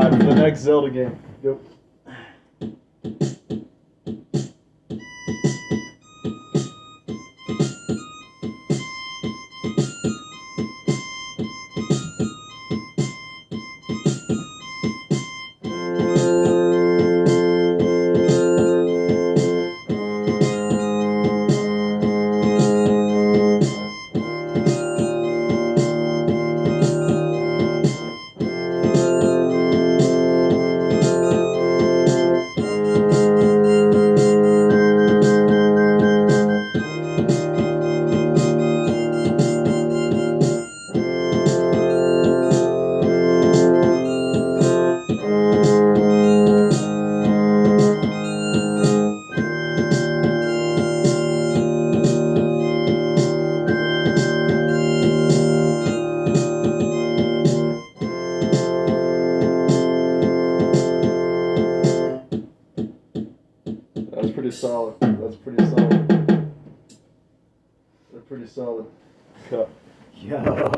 Alright, for the next Zelda game. Go. Pretty solid. That's pretty solid. That's pretty solid. Cut. Yo.